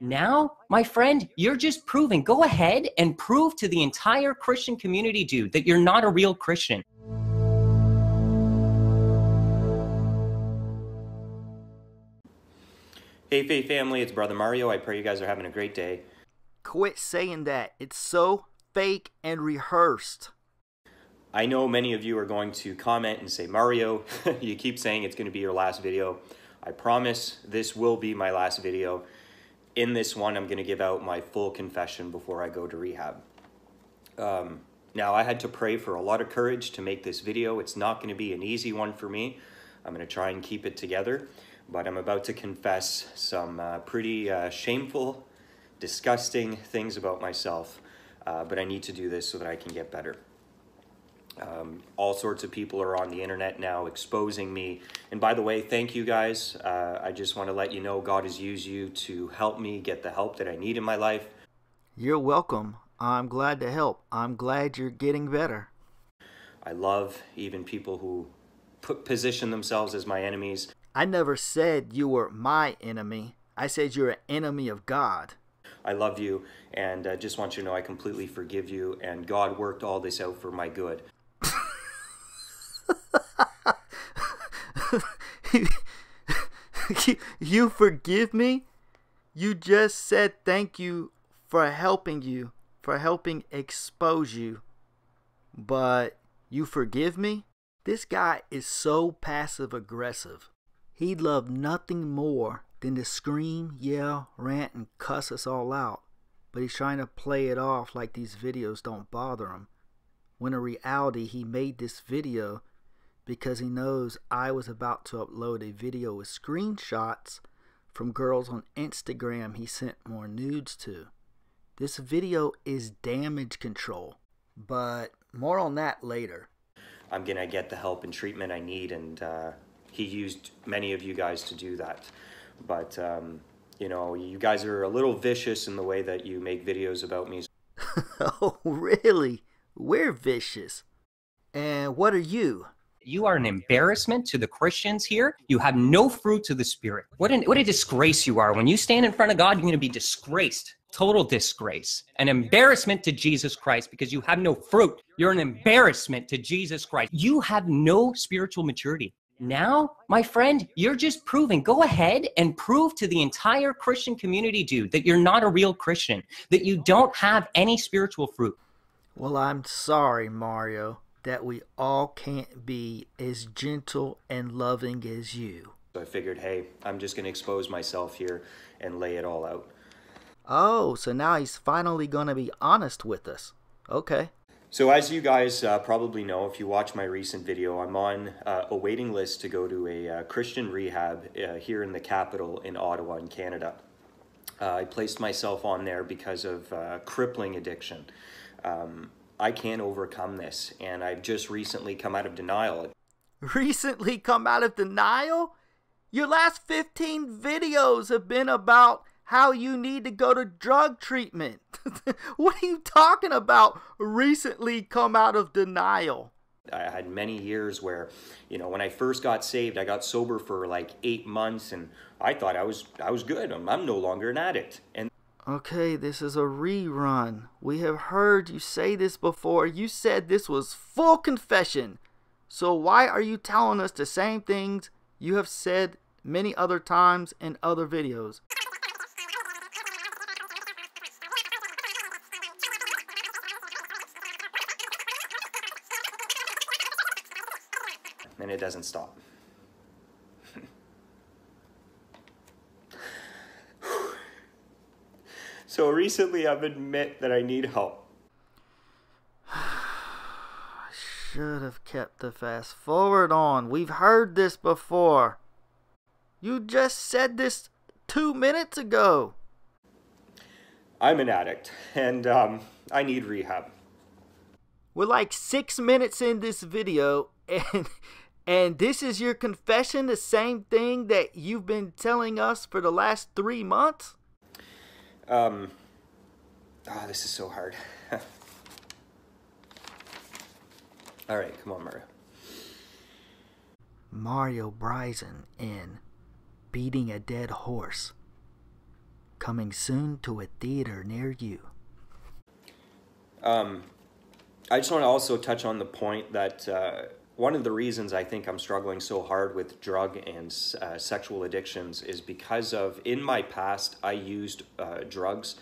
Now, my friend, you're just proving. Go ahead and prove to the entire Christian community, dude, that you're not a real Christian. Hey, Faith family, it's Brother Mario. I pray you guys are having a great day. Quit saying that. It's so fake and rehearsed. I know many of you are going to comment and say, Mario, you keep saying it's going to be your last video. I promise this will be my last video. In this one, I'm going to give out my full confession before I go to rehab. Um, now, I had to pray for a lot of courage to make this video. It's not going to be an easy one for me. I'm going to try and keep it together, but I'm about to confess some uh, pretty uh, shameful, disgusting things about myself. Uh, but I need to do this so that I can get better. Um, all sorts of people are on the internet now exposing me. And by the way, thank you guys. Uh, I just want to let you know God has used you to help me get the help that I need in my life. You're welcome. I'm glad to help. I'm glad you're getting better. I love even people who put position themselves as my enemies. I never said you were my enemy. I said you're an enemy of God. I love you and I just want you to know I completely forgive you and God worked all this out for my good. you forgive me? You just said thank you for helping you, for helping expose you. But you forgive me? This guy is so passive aggressive. He'd love nothing more than to scream, yell, rant, and cuss us all out. But he's trying to play it off like these videos don't bother him. When in reality, he made this video because he knows I was about to upload a video with screenshots from girls on Instagram he sent more nudes to. This video is damage control, but more on that later. I'm going to get the help and treatment I need, and uh, he used many of you guys to do that. But, um, you know, you guys are a little vicious in the way that you make videos about me. oh, really? We're vicious. And what are you? You are an embarrassment to the Christians here. You have no fruit to the Spirit. What, an, what a disgrace you are. When you stand in front of God, you're going to be disgraced. Total disgrace. An embarrassment to Jesus Christ because you have no fruit. You're an embarrassment to Jesus Christ. You have no spiritual maturity. Now, my friend, you're just proving. Go ahead and prove to the entire Christian community, dude, that you're not a real Christian, that you don't have any spiritual fruit. Well, I'm sorry, Mario that we all can't be as gentle and loving as you. So I figured, hey, I'm just going to expose myself here and lay it all out. Oh, so now he's finally going to be honest with us. Okay. So as you guys uh, probably know, if you watch my recent video, I'm on uh, a waiting list to go to a uh, Christian rehab uh, here in the capital in Ottawa in Canada. Uh, I placed myself on there because of uh, crippling addiction. Um, I can't overcome this. And I've just recently come out of denial. Recently come out of denial? Your last 15 videos have been about how you need to go to drug treatment. what are you talking about? Recently come out of denial. I had many years where, you know, when I first got saved, I got sober for like eight months, and I thought I was I was good. I'm, I'm no longer an addict. And Okay, this is a rerun. We have heard you say this before. You said this was full confession. So why are you telling us the same things you have said many other times in other videos? And it doesn't stop. So recently I've admit that I need help. I should have kept the fast forward on. We've heard this before. You just said this two minutes ago. I'm an addict, and um, I need rehab. We're like six minutes in this video, and and this is your confession, the same thing that you've been telling us for the last three months. Um, oh, this is so hard. All right, come on, Mario. Mario Brisson in Beating a Dead Horse. Coming soon to a theater near you. Um, I just want to also touch on the point that uh, one of the reasons I think I'm struggling so hard with drug and uh, sexual addictions is because of in my past I used uh, drugs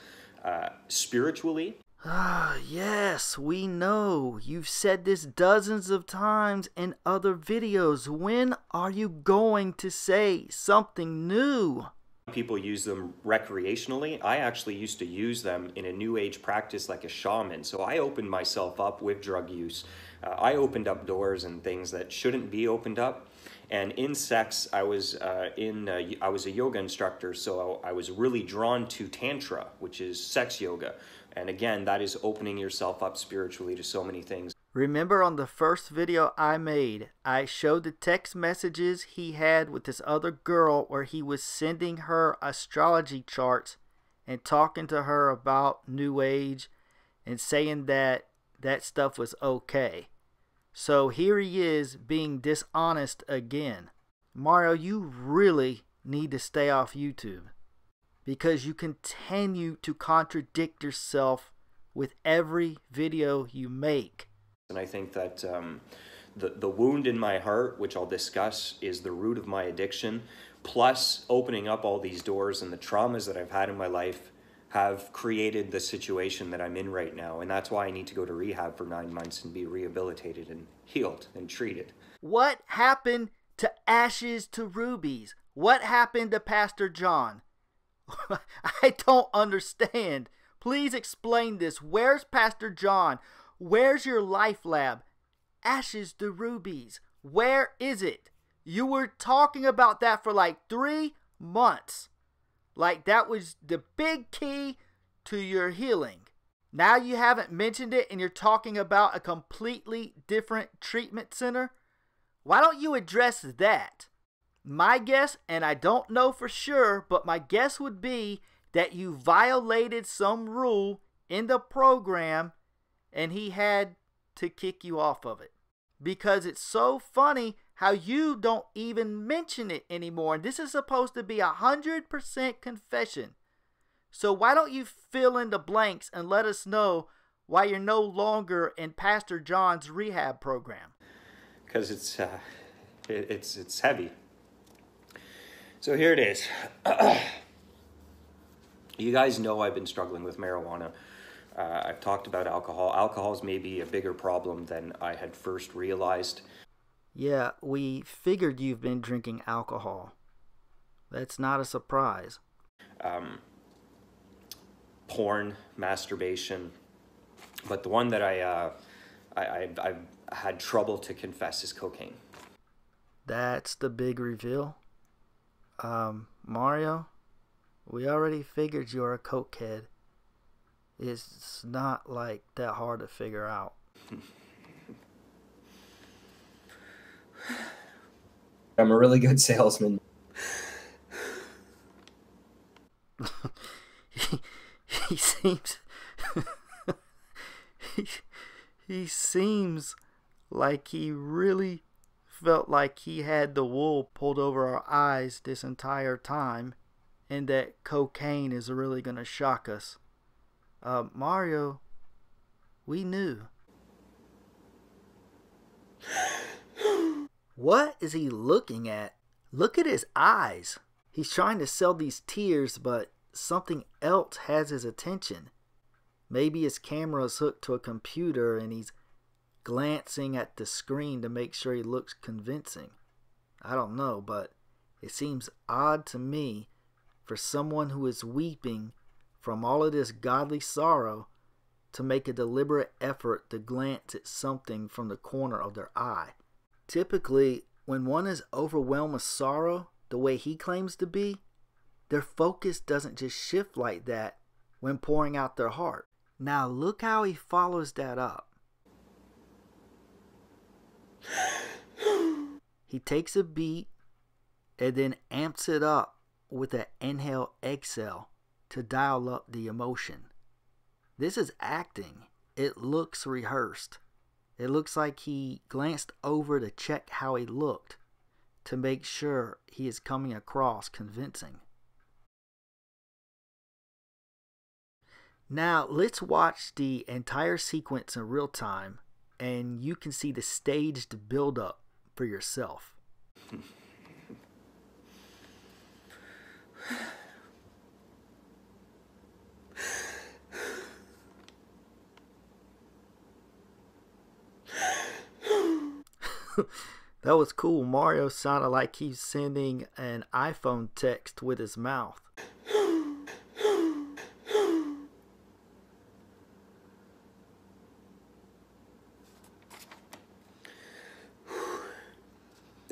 uh, spiritually. Ah, yes, we know. You've said this dozens of times in other videos. When are you going to say something new? People use them recreationally. I actually used to use them in a new age practice like a shaman. So I opened myself up with drug use. Uh, I opened up doors and things that shouldn't be opened up. And in sex, I was uh, in uh, I was a yoga instructor, so I was really drawn to tantra, which is sex yoga. And again, that is opening yourself up spiritually to so many things. Remember on the first video I made, I showed the text messages he had with this other girl where he was sending her astrology charts and talking to her about New Age and saying that that stuff was okay. So here he is being dishonest again. Mario, you really need to stay off YouTube because you continue to contradict yourself with every video you make. And I think that um, the, the wound in my heart, which I'll discuss, is the root of my addiction, plus opening up all these doors and the traumas that I've had in my life have created the situation that I'm in right now. And that's why I need to go to rehab for nine months and be rehabilitated and healed and treated. What happened to ashes to rubies? What happened to Pastor John? I don't understand. Please explain this. Where's Pastor John? Where's your life lab? Ashes to rubies. Where is it? You were talking about that for like three months. Like that was the big key to your healing. Now you haven't mentioned it and you're talking about a completely different treatment center. Why don't you address that? My guess, and I don't know for sure, but my guess would be that you violated some rule in the program and he had to kick you off of it. Because it's so funny how you don't even mention it anymore. And this is supposed to be a 100% confession. So why don't you fill in the blanks and let us know why you're no longer in Pastor John's rehab program? Because it's, uh, it, it's, it's heavy. So here it is. you guys know I've been struggling with marijuana. Uh, I've talked about alcohol. Alcohol is maybe a bigger problem than I had first realized. Yeah, we figured you've been drinking alcohol. That's not a surprise. Um, porn, masturbation, but the one that I, uh, I, I, I've had trouble to confess is cocaine. That's the big reveal. Um, Mario, we already figured you're a cokehead. It's not like that hard to figure out. I'm a really good salesman. he, he seems he, he seems like he really felt like he had the wool pulled over our eyes this entire time and that cocaine is really going to shock us. Uh, Mario, we knew. What is he looking at? Look at his eyes. He's trying to sell these tears, but something else has his attention. Maybe his camera is hooked to a computer and he's glancing at the screen to make sure he looks convincing. I don't know, but it seems odd to me for someone who is weeping from all of this godly sorrow to make a deliberate effort to glance at something from the corner of their eye. Typically, when one is overwhelmed with sorrow, the way he claims to be, their focus doesn't just shift like that when pouring out their heart. Now, look how he follows that up. he takes a beat and then amps it up with an inhale exhale to dial up the emotion. This is acting. It looks rehearsed. It looks like he glanced over to check how he looked to make sure he is coming across convincing. Now, let's watch the entire sequence in real time and you can see the staged build up for yourself. that was cool. Mario sounded like he's sending an iPhone text with his mouth.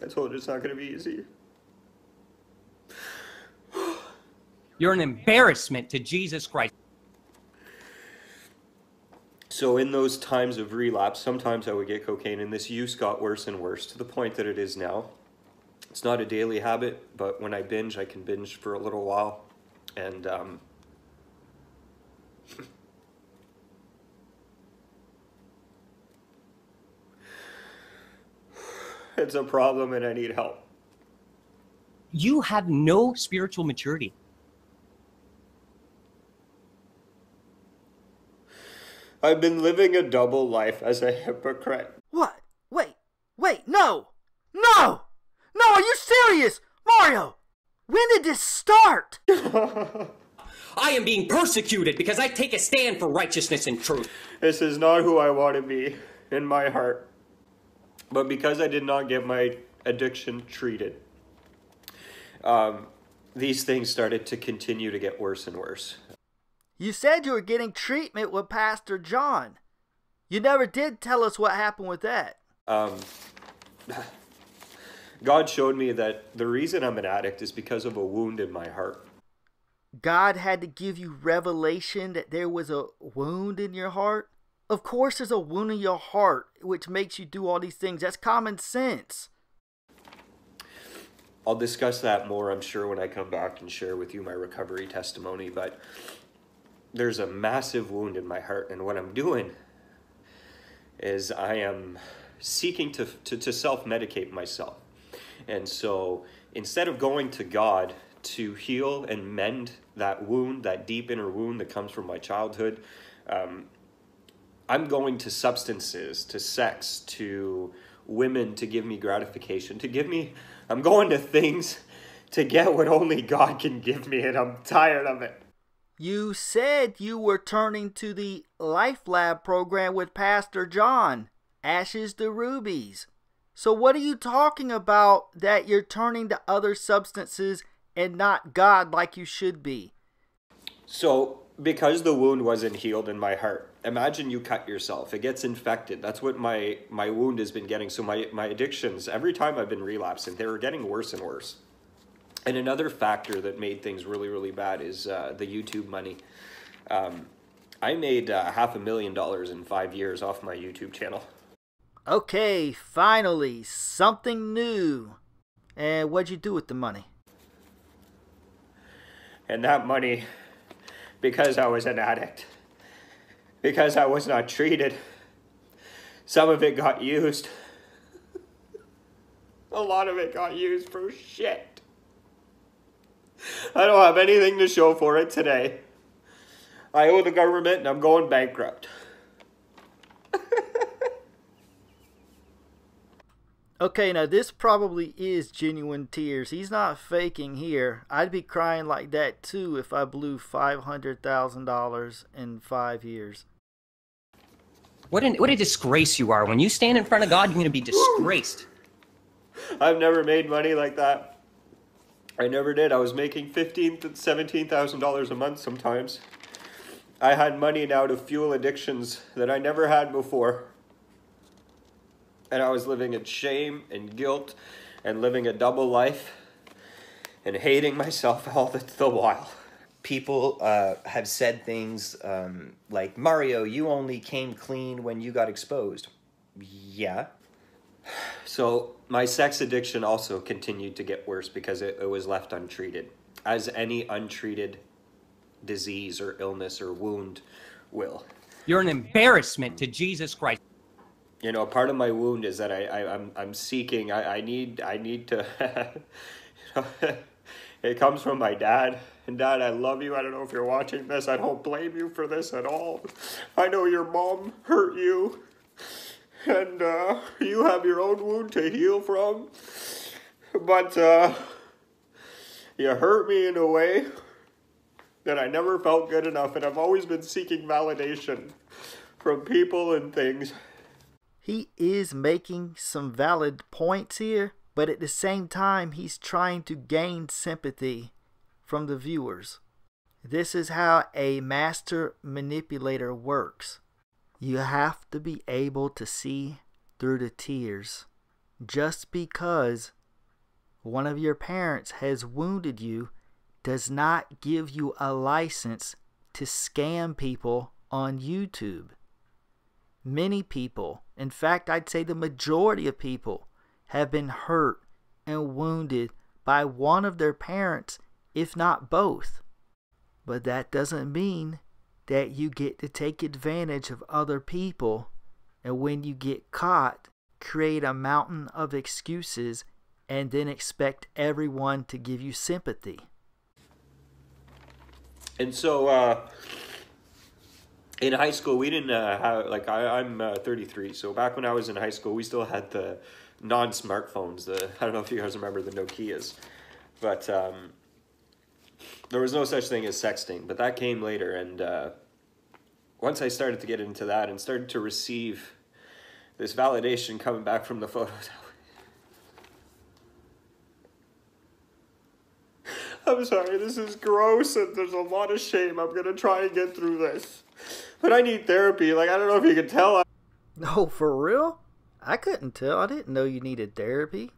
I told you it's not going to be easy. You're an embarrassment to Jesus Christ. So in those times of relapse, sometimes I would get cocaine, and this use got worse and worse to the point that it is now. It's not a daily habit, but when I binge, I can binge for a little while, and um, it's a problem, and I need help. You have no spiritual maturity. I've been living a double life as a hypocrite. What? Wait, wait, no! No! No, are you serious? Mario! When did this start? I am being persecuted because I take a stand for righteousness and truth. This is not who I want to be in my heart. But because I did not get my addiction treated, um, these things started to continue to get worse and worse. You said you were getting treatment with Pastor John. You never did tell us what happened with that. Um, God showed me that the reason I'm an addict is because of a wound in my heart. God had to give you revelation that there was a wound in your heart? Of course, there's a wound in your heart which makes you do all these things. That's common sense. I'll discuss that more, I'm sure, when I come back and share with you my recovery testimony. But there's a massive wound in my heart, and what I'm doing is I am seeking to, to, to self medicate myself. And so instead of going to God to heal and mend that wound, that deep inner wound that comes from my childhood, um, I'm going to substances, to sex, to women to give me gratification, to give me, I'm going to things to get what only God can give me, and I'm tired of it. You said you were turning to the Life Lab program with Pastor John, Ashes to Rubies. So, what are you talking about that you're turning to other substances and not God like you should be? So, because the wound wasn't healed in my heart, imagine you cut yourself. It gets infected. That's what my, my wound has been getting. So, my, my addictions, every time I've been relapsing, they were getting worse and worse. And another factor that made things really, really bad is uh, the YouTube money. Um, I made uh, half a million dollars in five years off my YouTube channel. Okay, finally, something new. And what'd you do with the money? And that money, because I was an addict, because I was not treated, some of it got used. A lot of it got used for shit. I don't have anything to show for it today. I owe the government and I'm going bankrupt. okay, now this probably is genuine tears. He's not faking here. I'd be crying like that too if I blew $500,000 in five years. What, an, what a disgrace you are. When you stand in front of God, you're going to be disgraced. I've never made money like that. I never did. I was making fifteen to seventeen thousand dollars a month sometimes. I had money now to fuel addictions that I never had before. And I was living in shame and guilt and living a double life and hating myself all the, the while. People uh, have said things um, like, Mario, you only came clean when you got exposed. Yeah. So my sex addiction also continued to get worse because it, it was left untreated, as any untreated disease or illness or wound will. You're an embarrassment to Jesus Christ. You know, part of my wound is that I, I I'm I'm seeking. I, I need I need to. It comes from my dad. And dad, I love you. I don't know if you're watching this. I don't blame you for this at all. I know your mom hurt you. And uh, you have your own wound to heal from. But uh, you hurt me in a way that I never felt good enough. And I've always been seeking validation from people and things. He is making some valid points here, but at the same time, he's trying to gain sympathy from the viewers. This is how a master manipulator works. You have to be able to see through the tears. Just because one of your parents has wounded you does not give you a license to scam people on YouTube. Many people, in fact, I'd say the majority of people, have been hurt and wounded by one of their parents, if not both. But that doesn't mean that you get to take advantage of other people and when you get caught, create a mountain of excuses and then expect everyone to give you sympathy. And so, uh, in high school, we didn't uh, have like I, I'm uh, 33. So back when I was in high school, we still had the non-smartphones. The I don't know if you guys remember the Nokia's, but um, there was no such thing as sexting. But that came later, and uh, once I started to get into that and started to receive this validation coming back from the photos. I'm sorry, this is gross and there's a lot of shame. I'm gonna try and get through this. But I need therapy. Like, I don't know if you can tell. No, for real? I couldn't tell. I didn't know you needed therapy.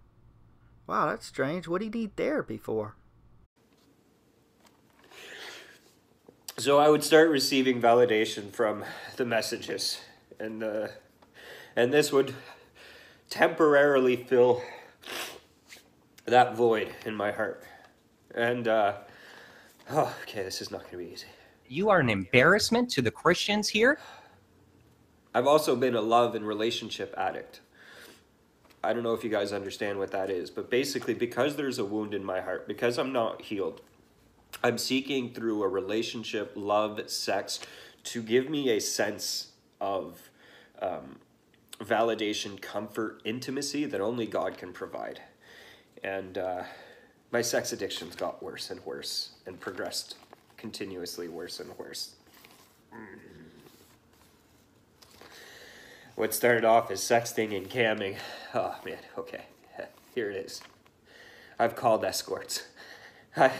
Wow, that's strange. What do you need therapy for? So I would start receiving validation from the messages, and uh, and this would temporarily fill that void in my heart. And uh, oh, okay, this is not going to be easy. You are an embarrassment to the Christians here. I've also been a love and relationship addict. I don't know if you guys understand what that is, but basically, because there's a wound in my heart, because I'm not healed, I'm seeking through a relationship, love, sex, to give me a sense of um, validation, comfort, intimacy that only God can provide. And uh, my sex addictions got worse and worse and progressed continuously worse and worse. What started off as sexting and camming, oh man, okay, here it is. I've called escorts. I.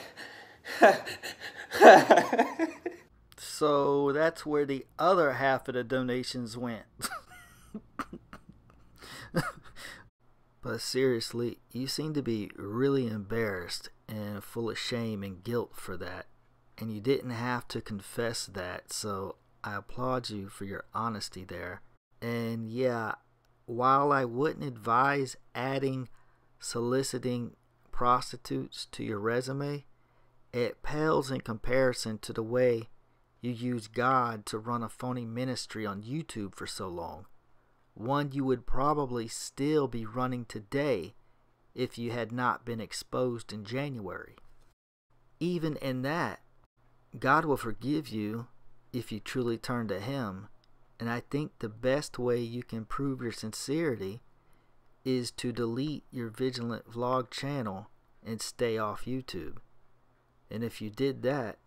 so that's where the other half of the donations went. but seriously, you seem to be really embarrassed and full of shame and guilt for that. And you didn't have to confess that, so I applaud you for your honesty there. And yeah, while I wouldn't advise adding soliciting prostitutes to your resume, it pales in comparison to the way you use God to run a phony ministry on YouTube for so long. One you would probably still be running today if you had not been exposed in January. Even in that, God will forgive you if you truly turn to Him. And I think the best way you can prove your sincerity is to delete your Vigilant Vlog channel and stay off YouTube. And if you did that,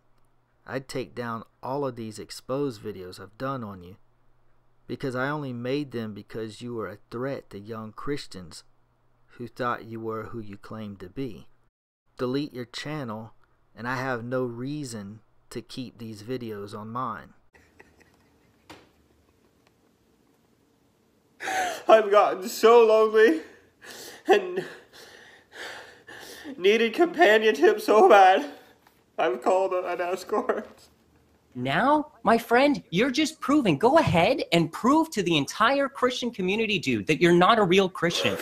I'd take down all of these exposed videos I've done on you. Because I only made them because you were a threat to young Christians who thought you were who you claimed to be. Delete your channel, and I have no reason to keep these videos on mine. I've gotten so lonely and needed companionship so bad. I've called an escort. Now, my friend, you're just proving. Go ahead and prove to the entire Christian community, dude, that you're not a real Christian.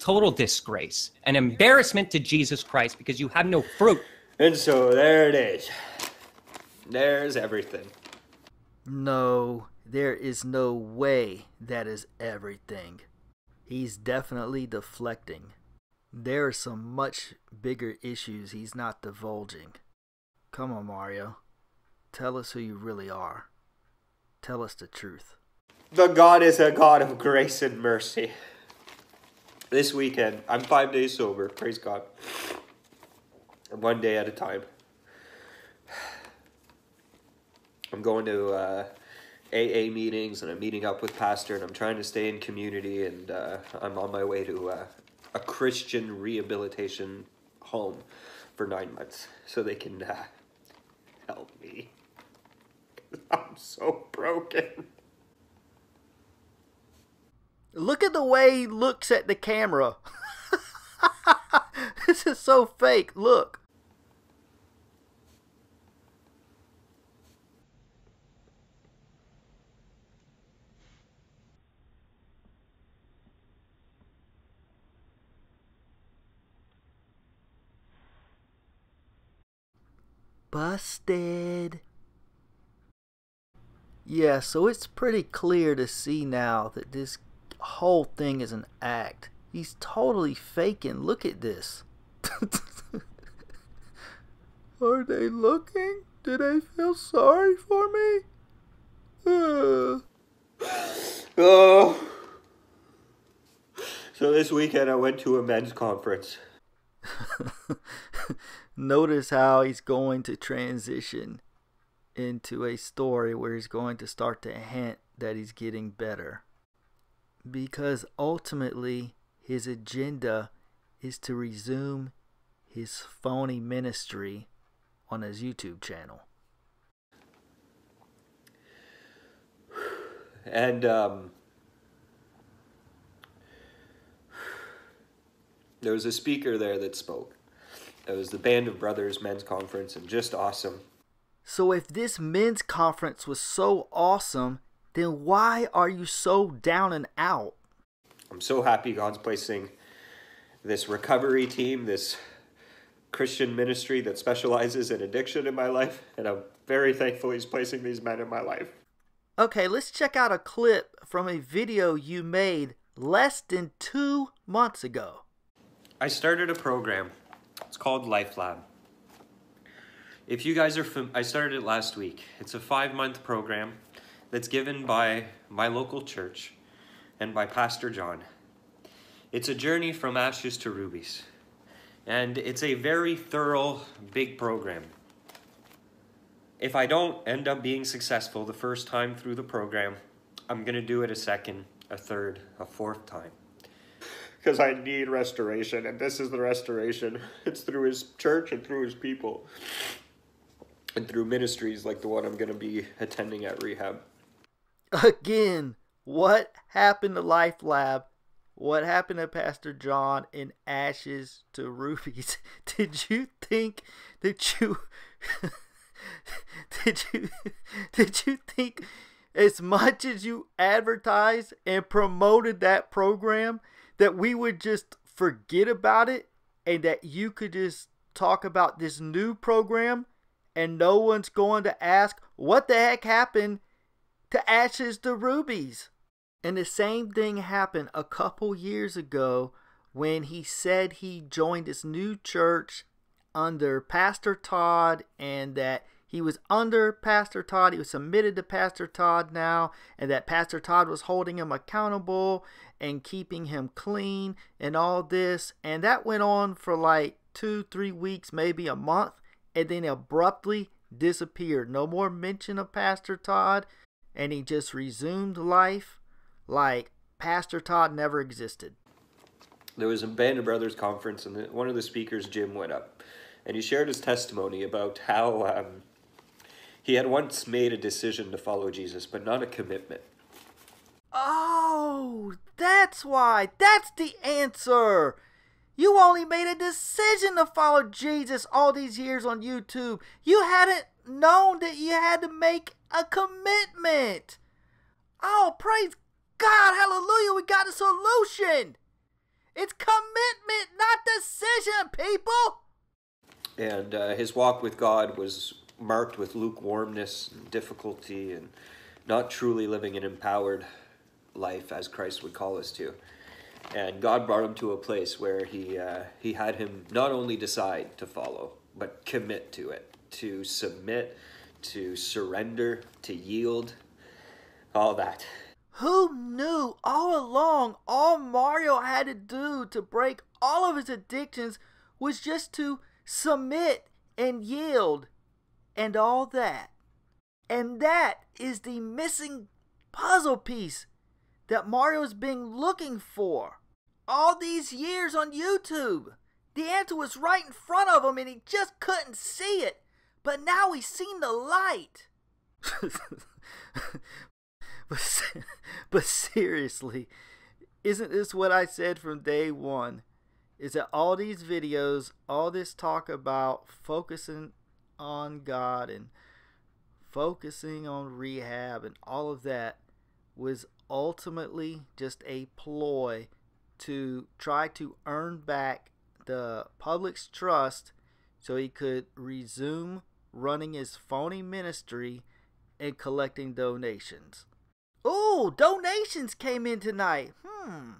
Total disgrace. An embarrassment to Jesus Christ because you have no fruit. And so there it is. There's everything. No, there is no way that is everything. He's definitely deflecting. There are some much bigger issues he's not divulging. Come on, Mario. Tell us who you really are. Tell us the truth. The God is a God of grace and mercy. This weekend, I'm five days sober. Praise God. One day at a time. I'm going to uh, AA meetings and I'm meeting up with Pastor and I'm trying to stay in community and uh, I'm on my way to uh, a Christian rehabilitation home for nine months so they can uh, help me. I'm so broken. Look at the way he looks at the camera. this is so fake. Look. Busted. Yeah, so it's pretty clear to see now that this whole thing is an act. He's totally faking. Look at this. Are they looking? Do they feel sorry for me? Uh. Oh. So this weekend I went to a men's conference. Notice how he's going to transition into a story where he's going to start to hint that he's getting better. Because ultimately, his agenda is to resume his phony ministry on his YouTube channel. And um, there was a speaker there that spoke. It was the Band of Brothers men's conference and just awesome. So, if this men's conference was so awesome, then why are you so down and out? I'm so happy God's placing this recovery team, this Christian ministry that specializes in addiction in my life, and I'm very thankful He's placing these men in my life. Okay, let's check out a clip from a video you made less than two months ago. I started a program. It's called Life Lab. If you guys are, fam- I started it last week. It's a five month program that's given by my local church and by Pastor John. It's a journey from ashes to rubies. And it's a very thorough, big program. If I don't end up being successful the first time through the program, I'm going to do it a second, a third, a fourth time. Because I need restoration, and this is the restoration. It's through his church and through his people, and through ministries like the one I'm going to be attending at rehab. Again, what happened to Life Lab? What happened to Pastor John in Ashes to Rubies? Did you think that you did you did you think as much as you advertised and promoted that program that we would just forget about it and that you could just talk about this new program and no one's going to ask what the heck happened to Ashes to Rubies. And the same thing happened a couple years ago when he said he joined this new church under Pastor Todd and that he was under Pastor Todd. He was submitted to Pastor Todd now, and that Pastor Todd was holding him accountable and keeping him clean and all this. And that went on for like two, three weeks, maybe a month, and then abruptly disappeared. No more mention of Pastor Todd, and he just resumed life like Pastor Todd never existed. There was a Band of Brothers conference, and one of the speakers, Jim, went up, and he shared his testimony about how um, he had once made a decision to follow Jesus, but not a commitment. Oh, that's why. That's the answer. You only made a decision to follow Jesus all these years on YouTube. You hadn't known that you had to make a commitment. Oh, praise God. Hallelujah. We got a solution. It's commitment, not decision, people. And uh, his walk with God was marked with lukewarmness and difficulty and not truly living an empowered life as Christ would call us to. And God brought him to a place where he, uh, he had him not only decide to follow, but commit to it, to submit, to surrender, to yield, all that. Who knew all along all Mario had to do to break all of his addictions was just to submit and yield and all that? And that is the missing puzzle piece that Mario's been looking for all these years on YouTube. The answer was right in front of him and he just couldn't see it. But now he's seen the light. but, but seriously, isn't this what I said from day one? Is that all these videos, all this talk about focusing on God and focusing on rehab and all of that was ultimately just a ploy to try to earn back the public's trust so he could resume running his phony ministry and collecting donations. Oh, donations came in tonight. Hmm.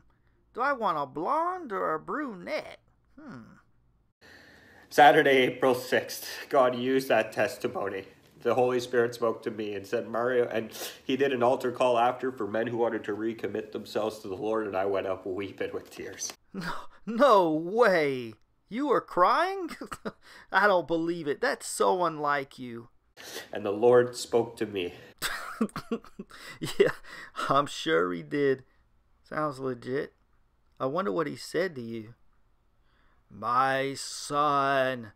Do I want a blonde or a brunette? Hmm. Saturday, April 6th, God used that testimony. The Holy Spirit spoke to me and said, Mario, and he did an altar call after for men who wanted to recommit themselves to the Lord, and I went up weeping with tears. No, no way. You were crying? I don't believe it. That's so unlike you. And the Lord spoke to me. yeah, I'm sure he did. Sounds legit. I wonder what he said to you. My son,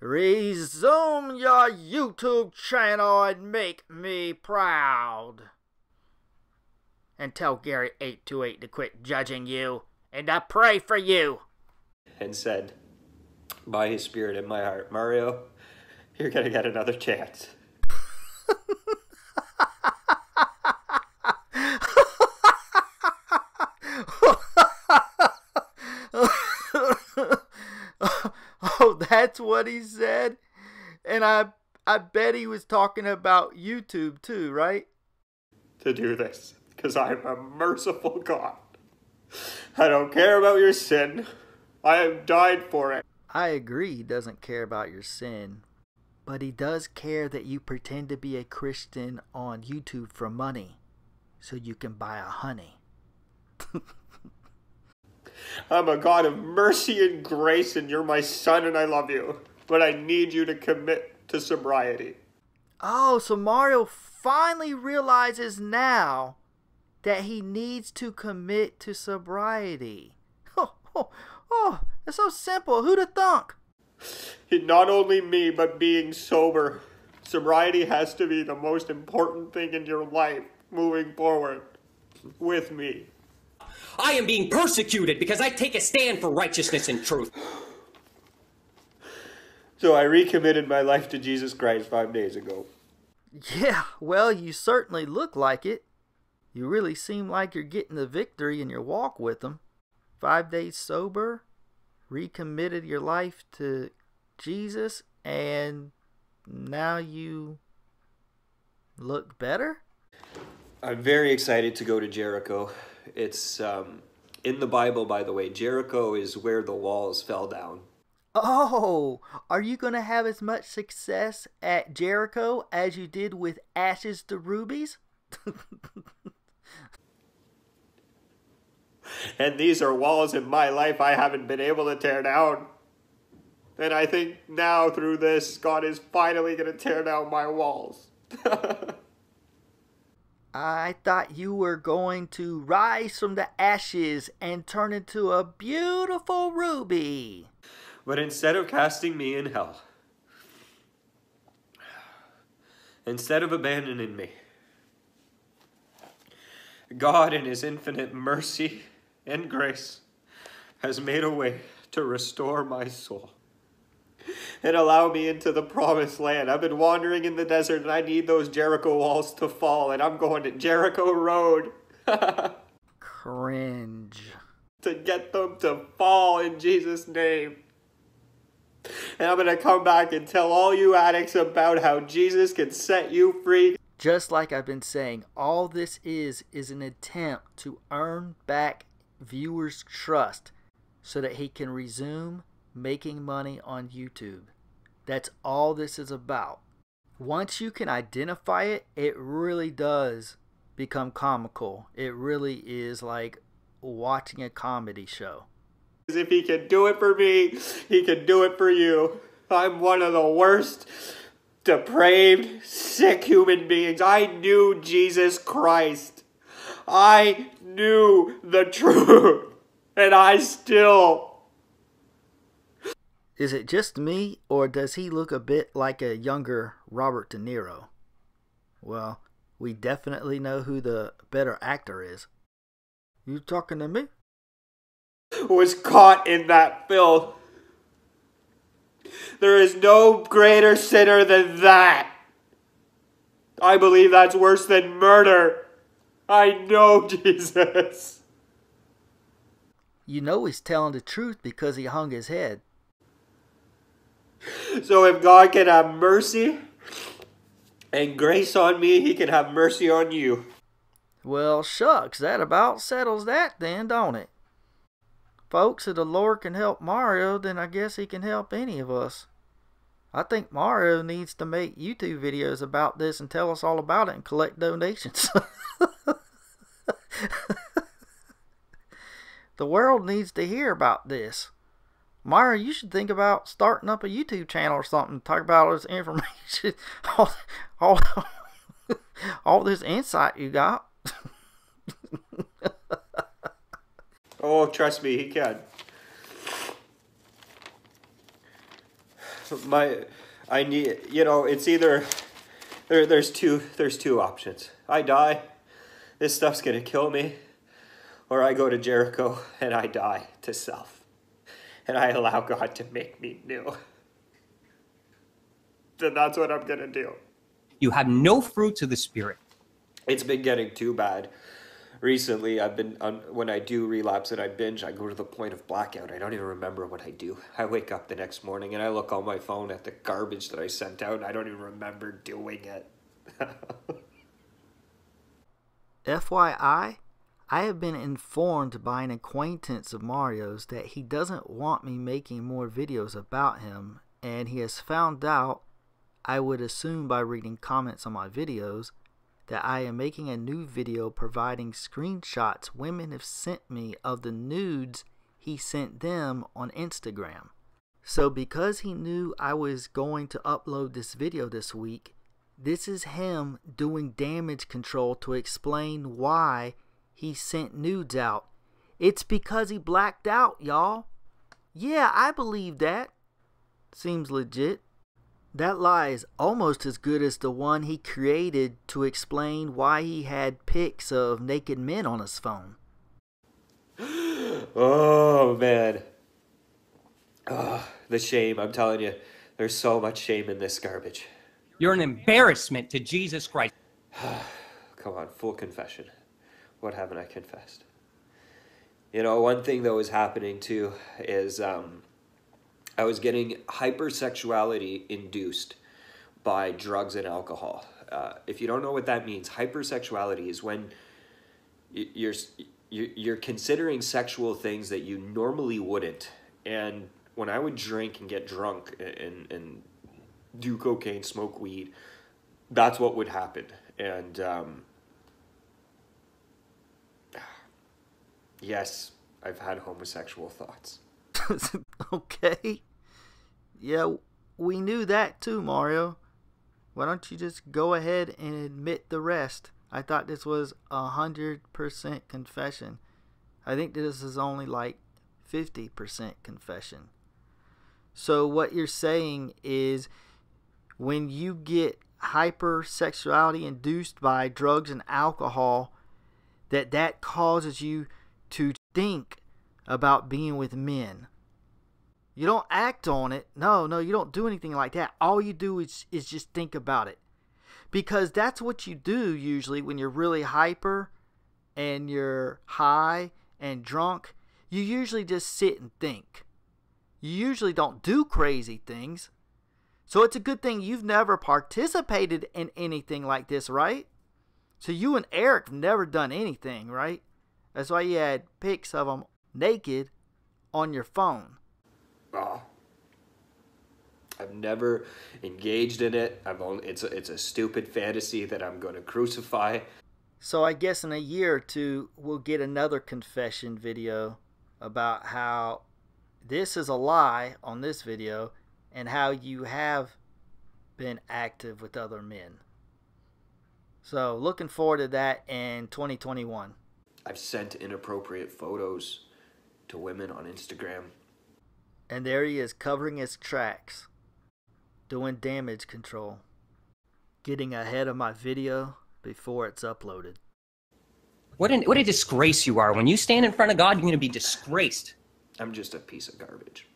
resume your YouTube channel and make me proud. And tell Gary828 to quit judging you, and I pray for you. And said, by his spirit in my heart, Mario, you're going to get another chance. That's what he said. And I I bet he was talking about YouTube too, right? To do this because I'm a merciful God. I don't care about your sin. I have died for it. I agree he doesn't care about your sin, but he does care that you pretend to be a Christian on YouTube for money so you can buy a honey. I'm a God of mercy and grace, and you're my son, and I love you. But I need you to commit to sobriety. Oh, so Mario finally realizes now that he needs to commit to sobriety. Oh, oh, oh it's so simple. Who'd have thunk? Not only me, but being sober. Sobriety has to be the most important thing in your life moving forward with me. I am being persecuted because I take a stand for righteousness and truth. So I recommitted my life to Jesus Christ five days ago. Yeah, well, you certainly look like it. You really seem like you're getting the victory in your walk with Him. Five days sober, recommitted your life to Jesus, and now you look better? I'm very excited to go to Jericho. It's um, in the Bible, by the way. Jericho is where the walls fell down. Oh, are you going to have as much success at Jericho as you did with Ashes to Rubies? and these are walls in my life I haven't been able to tear down. And I think now through this, God is finally going to tear down my walls. I thought you were going to rise from the ashes and turn into a beautiful ruby. But instead of casting me in hell, instead of abandoning me, God in His infinite mercy and grace has made a way to restore my soul and allow me into the promised land. I've been wandering in the desert and I need those Jericho walls to fall, and I'm going to Jericho Road. Cringe. To get them to fall in Jesus' name. And I'm going to come back and tell all you addicts about how Jesus can set you free. Just like I've been saying, all this is is an attempt to earn back viewers' trust so that he can resume making money on YouTube. That's all this is about. Once you can identify it, it really does become comical. It really is like watching a comedy show. If he can do it for me, he can do it for you. I'm one of the worst, depraved, sick human beings. I knew Jesus Christ. I knew the truth. And I still is it just me, or does he look a bit like a younger Robert De Niro? Well, we definitely know who the better actor is. You talking to me? Was caught in that filth. There is no greater sinner than that. I believe that's worse than murder. I know Jesus. You know he's telling the truth because he hung his head. So if God can have mercy and grace on me, he can have mercy on you. Well, shucks, that about settles that then, don't it? Folks, if the Lord can help Mario, then I guess he can help any of us. I think Mario needs to make YouTube videos about this and tell us all about it and collect donations. the world needs to hear about this. Myra, you should think about starting up a YouTube channel or something. Talk about all this information, all, all, all this insight you got. oh, trust me, he can. My, I need. You know, it's either there. There's two. There's two options. I die. This stuff's gonna kill me, or I go to Jericho and I die to self and I allow God to make me new, then that's what I'm going to do. You have no fruits of the Spirit. It's been getting too bad. Recently, I've been, on, when I do relapse and I binge, I go to the point of blackout. I don't even remember what I do. I wake up the next morning and I look on my phone at the garbage that I sent out and I don't even remember doing it. FYI, I have been informed by an acquaintance of Mario's that he doesn't want me making more videos about him, and he has found out, I would assume by reading comments on my videos, that I am making a new video providing screenshots women have sent me of the nudes he sent them on Instagram. So because he knew I was going to upload this video this week, this is him doing damage control to explain why he sent nudes out. It's because he blacked out, y'all. Yeah, I believe that. Seems legit. That lie is almost as good as the one he created to explain why he had pics of naked men on his phone. oh, man. Oh, the shame, I'm telling you. There's so much shame in this garbage. You're an embarrassment to Jesus Christ. Come on, full confession. What haven't I confessed? You know, one thing that was happening too is um, I was getting hypersexuality induced by drugs and alcohol. Uh, if you don't know what that means, hypersexuality is when you're you're considering sexual things that you normally wouldn't. And when I would drink and get drunk and and do cocaine, smoke weed, that's what would happen. And um, Yes, I've had homosexual thoughts. okay. Yeah, we knew that too, Mario. Why don't you just go ahead and admit the rest? I thought this was a hundred percent confession. I think this is only like fifty percent confession. So what you're saying is when you get hypersexuality induced by drugs and alcohol that that causes you to think about being with men. You don't act on it. No, no, you don't do anything like that. All you do is, is just think about it. Because that's what you do usually when you're really hyper and you're high and drunk. You usually just sit and think. You usually don't do crazy things. So it's a good thing you've never participated in anything like this, right? So you and Eric have never done anything, right? That's why you had pics of them naked on your phone. Oh. I've never engaged in it. I've only it's a, it's a stupid fantasy that I'm going to crucify. So I guess in a year or two we'll get another confession video about how this is a lie on this video and how you have been active with other men. So, looking forward to that in 2021. I've sent inappropriate photos to women on Instagram. And there he is covering his tracks, doing damage control, getting ahead of my video before it's uploaded. What, an, what a disgrace you are. When you stand in front of God, you're going to be disgraced. I'm just a piece of garbage.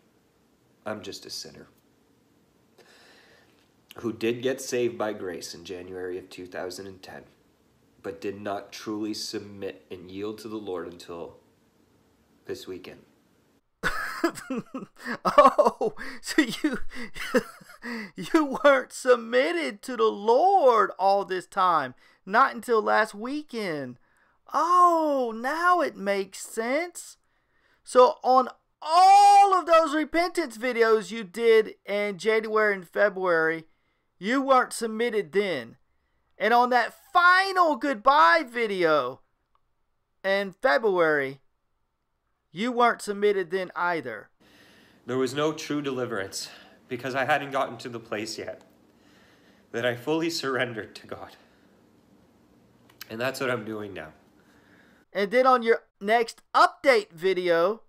I'm just a sinner who did get saved by grace in January of 2010, but did not truly submit and yield to the Lord until this weekend. oh, so you you weren't submitted to the Lord all this time, not until last weekend. Oh, now it makes sense. So on all of those repentance videos you did in January and February, you weren't submitted then. And on that final goodbye video in February, you weren't submitted then either. There was no true deliverance because I hadn't gotten to the place yet that I fully surrendered to God. And that's what I'm doing now. And then on your next update video,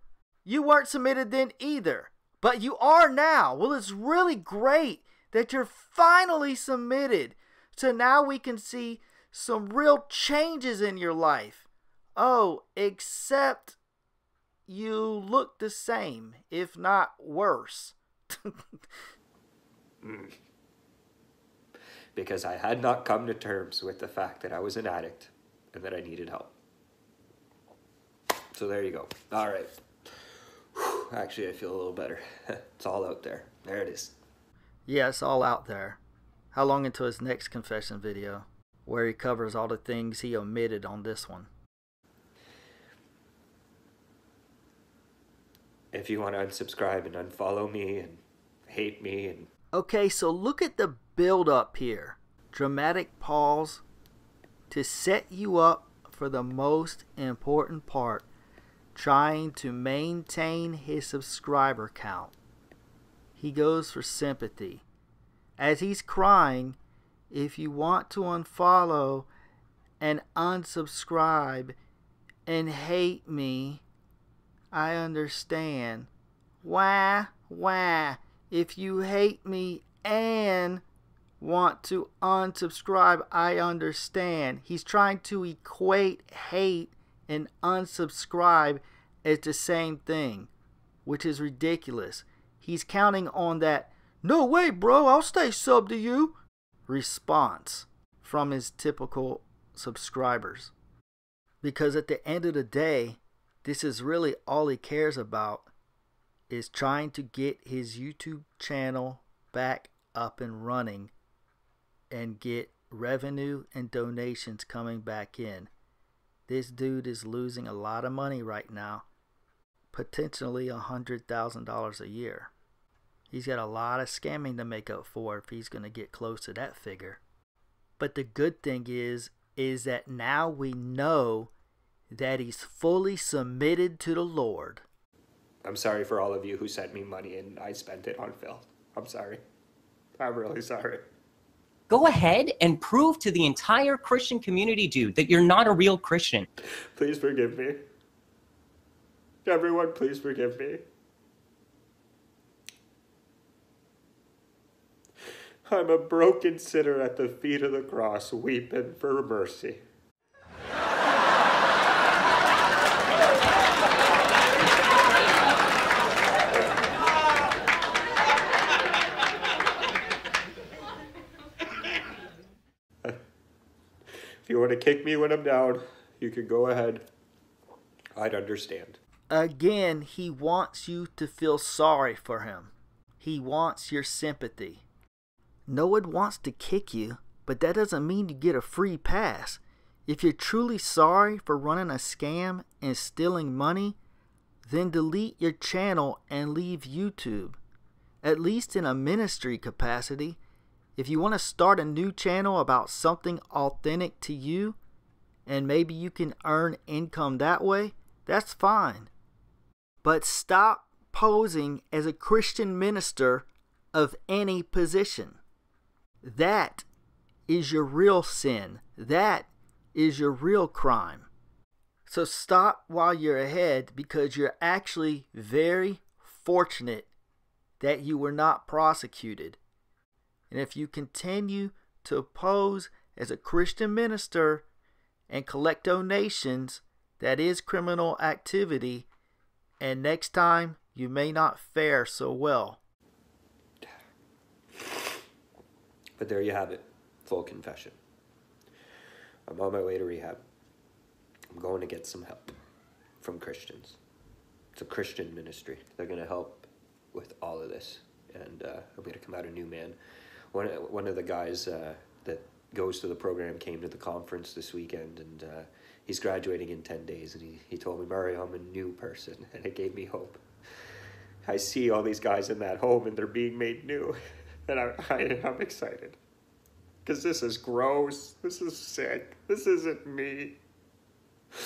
you weren't submitted then either. But you are now. Well, it's really great that you're finally submitted. So now we can see some real changes in your life. Oh, except you look the same, if not worse. mm. Because I had not come to terms with the fact that I was an addict and that I needed help. So there you go. All right. Whew. Actually, I feel a little better. it's all out there. There it is. Yeah, it's all out there. How long until his next confession video, where he covers all the things he omitted on this one? If you want to unsubscribe and unfollow me and hate me and Okay, so look at the build up here. Dramatic pause to set you up for the most important part trying to maintain his subscriber count. He goes for sympathy. As he's crying, if you want to unfollow and unsubscribe and hate me, I understand. Why, why, if you hate me and want to unsubscribe, I understand. He's trying to equate hate and unsubscribe as the same thing, which is ridiculous. He's counting on that, no way, bro, I'll stay sub to you response from his typical subscribers. Because at the end of the day, this is really all he cares about is trying to get his YouTube channel back up and running and get revenue and donations coming back in. This dude is losing a lot of money right now, potentially a $100,000 a year. He's got a lot of scamming to make up for if he's going to get close to that figure. But the good thing is is that now we know that he's fully submitted to the Lord. I'm sorry for all of you who sent me money and I spent it on Phil. I'm sorry. I'm really sorry. Go ahead and prove to the entire Christian community, dude, that you're not a real Christian. Please forgive me. Everyone, please forgive me. I'm a broken sinner at the feet of the cross, weeping for mercy. if you want to kick me when I'm down, you can go ahead. I'd understand. Again, he wants you to feel sorry for him. He wants your sympathy. No one wants to kick you, but that doesn't mean you get a free pass. If you're truly sorry for running a scam and stealing money, then delete your channel and leave YouTube. At least in a ministry capacity. If you want to start a new channel about something authentic to you, and maybe you can earn income that way, that's fine. But stop posing as a Christian minister of any position. That is your real sin. That is your real crime. So stop while you're ahead because you're actually very fortunate that you were not prosecuted. And if you continue to pose as a Christian minister and collect donations, that is criminal activity, and next time you may not fare so well. But there you have it, full confession. I'm on my way to rehab. I'm going to get some help from Christians. It's a Christian ministry. They're going to help with all of this. And uh, I'm going to come out a new man. One, one of the guys uh, that goes to the program came to the conference this weekend and uh, he's graduating in 10 days. And he, he told me, Mario, I'm a new person. And it gave me hope. I see all these guys in that home and they're being made new. And I, I, I'm excited. Because this is gross. This is sick. This isn't me.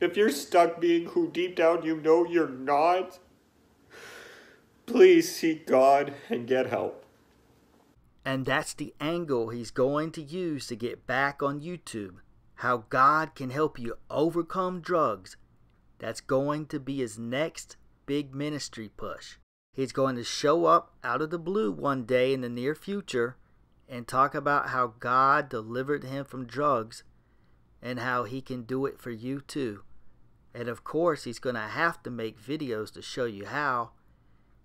If you're stuck being who deep down you know you're not, please seek God and get help. And that's the angle he's going to use to get back on YouTube. How God can help you overcome drugs. That's going to be his next big ministry push. He's going to show up out of the blue one day in the near future and talk about how God delivered him from drugs and how he can do it for you too. And of course, he's going to have to make videos to show you how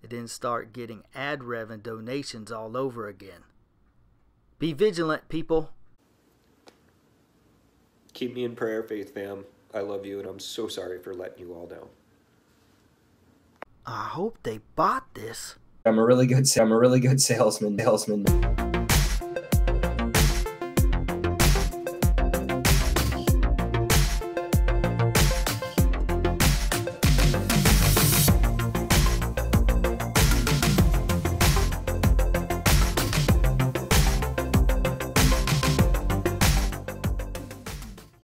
and then start getting ad rev and donations all over again. Be vigilant, people. Keep me in prayer, Faith Fam. I love you, and I'm so sorry for letting you all down. I hope they bought this. I'm a really good I'm a really good salesman salesman.